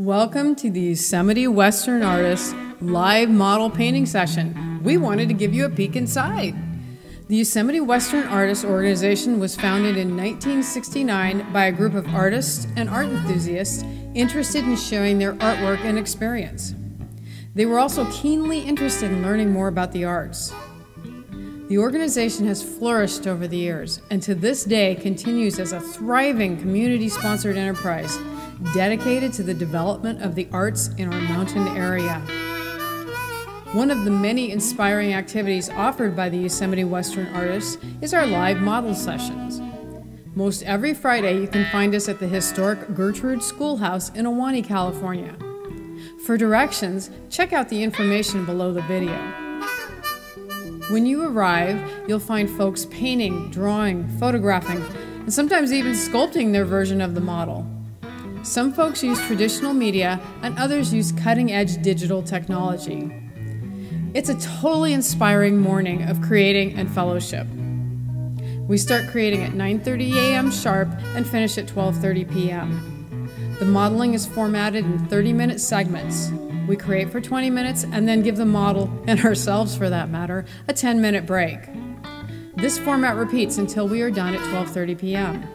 Welcome to the Yosemite Western Artists live model painting session. We wanted to give you a peek inside. The Yosemite Western Artists Organization was founded in 1969 by a group of artists and art enthusiasts interested in sharing their artwork and experience. They were also keenly interested in learning more about the arts. The organization has flourished over the years and to this day continues as a thriving community sponsored enterprise dedicated to the development of the arts in our mountain area. One of the many inspiring activities offered by the Yosemite Western artists is our live model sessions. Most every Friday, you can find us at the historic Gertrude Schoolhouse in Ahwahnee, California. For directions, check out the information below the video. When you arrive, you'll find folks painting, drawing, photographing, and sometimes even sculpting their version of the model. Some folks use traditional media, and others use cutting edge digital technology. It's a totally inspiring morning of creating and fellowship. We start creating at 9:30 a.m. sharp and finish at 12:30 p.m. The modeling is formatted in 30-minute segments. We create for 20 minutes and then give the model, and ourselves for that matter, a 10-minute break. This format repeats until we are done at 12:30 p.m.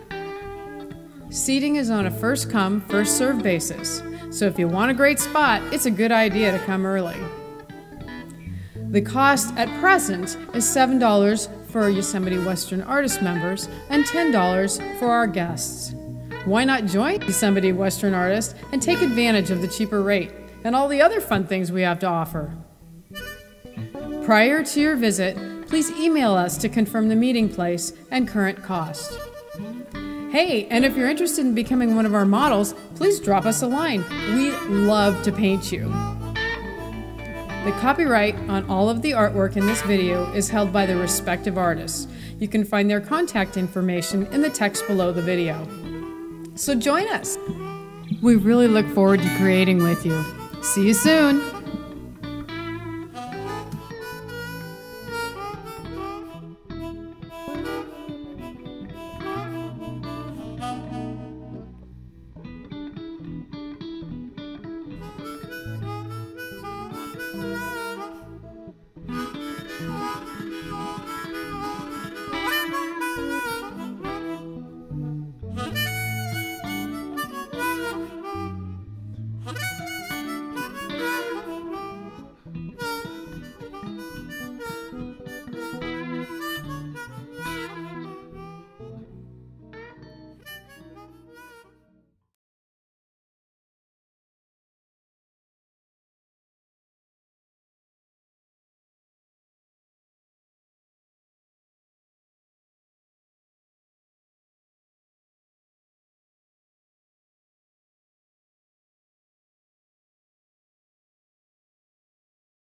Seating is on a first come, first served basis, so if you want a great spot, it's a good idea to come early. The cost at present is $7 for Yosemite Western Artist members and $10 for our guests. Why not join Yosemite Western Artist and take advantage of the cheaper rate and all the other fun things we have to offer? Prior to your visit, please email us to confirm the meeting place and current cost. Hey, and if you're interested in becoming one of our models, please drop us a line. We love to paint you. The copyright on all of the artwork in this video is held by the respective artists. You can find their contact information in the text below the video. So join us. We really look forward to creating with you. See you soon.